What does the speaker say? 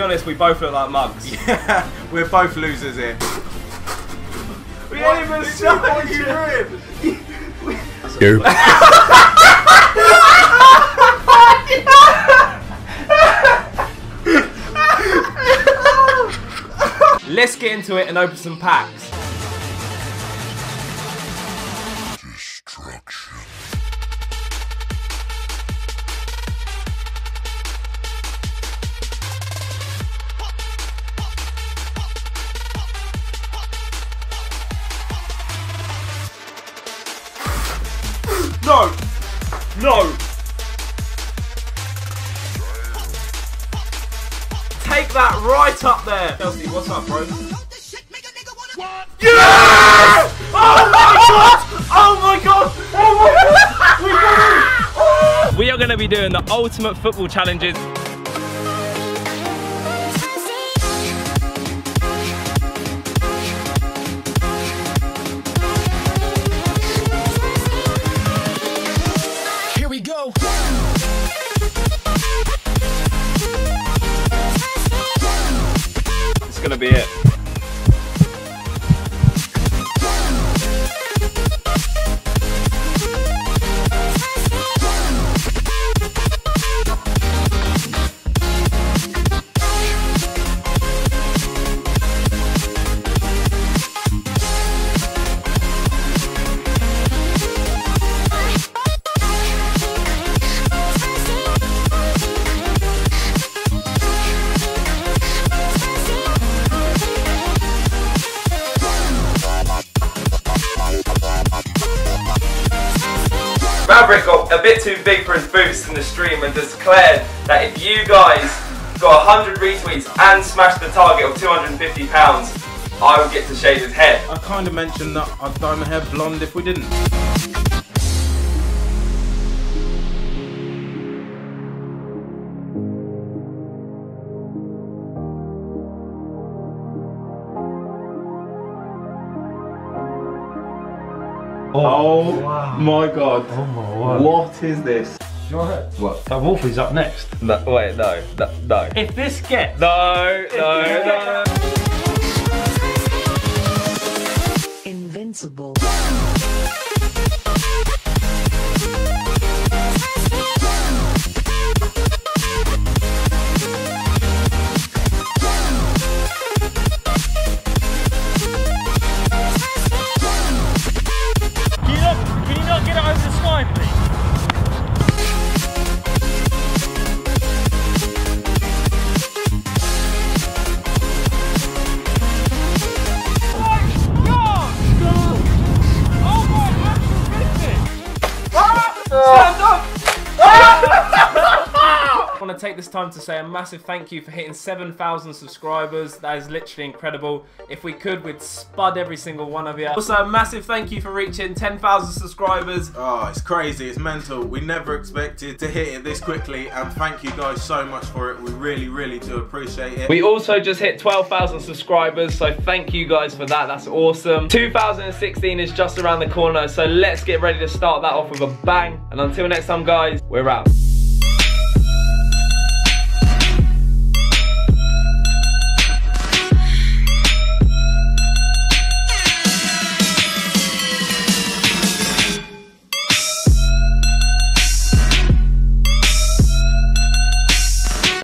honest, we both look like mugs. Yeah, we're both losers here. We What ain't even did you- what did you Let's get into it and open some packs. No! No! Take that right up there! Chelsea, what's up, bro? Yes! Oh my god! Oh my god! Oh my god! We got it! We are going to be doing the ultimate football challenges. Going to be it. Maverick got a bit too big for his boots in the stream and declared that if you guys got 100 retweets and smashed the target of 250 pounds, I would get to shave his head. I kind of mentioned that I'd dye my hair blonde if we didn't. Oh, oh my god. Oh my word. What is this? You alright? What? So Wolfy's up next. No, wait, no, no, no. If this gets No, no, no. Invincible. Not, get it over the sky, please? Oh, I want to take this time to say a massive thank you for hitting 7,000 subscribers. That is literally incredible. If we could, we'd spud every single one of you. Also, a massive thank you for reaching 10,000 subscribers. Oh, it's crazy. It's mental. We never expected to hit it this quickly, and thank you guys so much for it. We really, really do appreciate it. We also just hit 12,000 subscribers, so thank you guys for that. That's awesome. 2016 is just around the corner, so let's get ready to start that off with a bang. And until next time, guys, we're out.